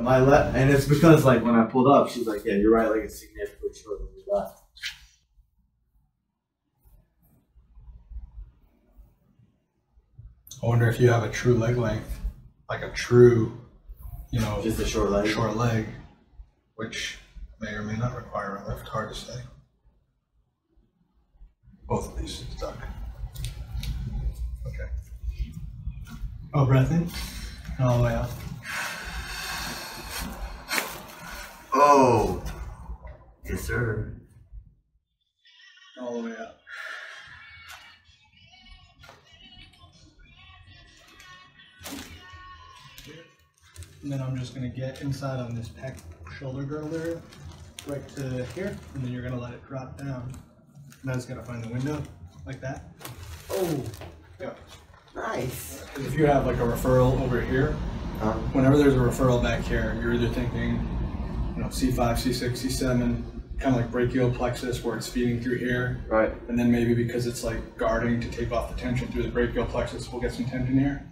My left, and it's because like when I pulled up, she's like, "Yeah, you're right. Like it's significantly shorter than your left." I wonder if you have a true leg length, like a true, you know, Just a short leg. short leg, which may or may not require a lift. Hard to say. Both of these stuck. Okay. Oh, breath in. And all the way out. Oh, yes, sir. All the way out. And then I'm just gonna get inside on this pec shoulder girdle area, right to here, and then you're gonna let it drop down. Now it's gonna find the window, like that. Oh, Yep. nice. If you have like a referral over here, Huh? whenever there's a referral back here, you're either thinking, you know, C5, C6, C7, kind of like brachial plexus where it's feeding through here, Right. and then maybe because it's like guarding to take off the tension through the brachial plexus, we'll get some tension here.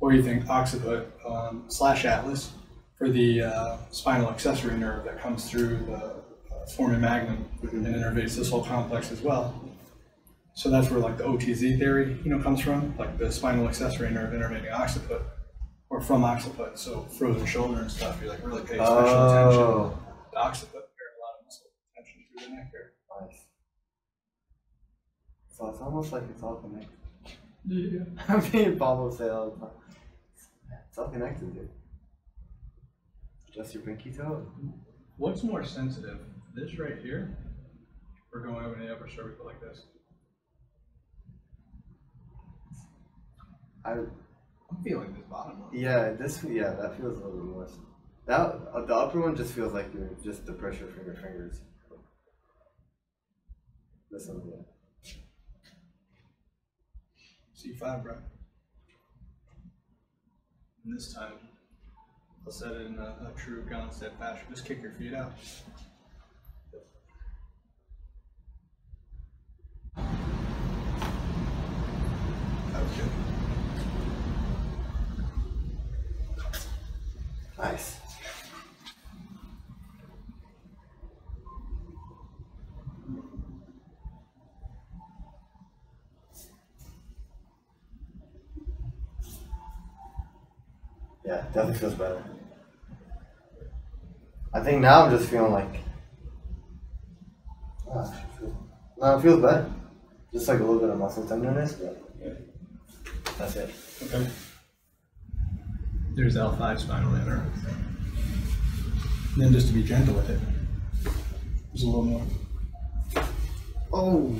Or you think occiput um, slash atlas for the uh, spinal accessory nerve that comes through the uh, foramen magnum and innervates this whole complex as well. So that's where like the OTZ theory, you know, comes from, like the spinal accessory nerve innervating occiput, or from occiput. So frozen shoulder and stuff, you like really pay special oh. attention. Oh, The occiput, there's a lot of muscle tension through the neck here. nice. So it's almost like it's all connected. Yeah. I mean, Pablo say all the time. It's all connected, dude. Just your pinky toe. What's more sensitive, this right here, or going over the upper cervical like this? I I'm feeling this bottom one. yeah, this yeah, that feels a little bit more. That uh, the upper one just feels like you're just the pressure from your fingers. This one, yeah. C5, bro. And this time, I'll set it in a, a true Gonstead fashion. Just kick your feet out. Nice. Yeah, definitely feels better. I think now I'm just feeling like. Ah, it feels- no, it feels better. Just like a little bit of muscle tenderness, but that's it. Okay. There's L5 spinal inner. Then just to be gentle with it, there's a little more. Oh,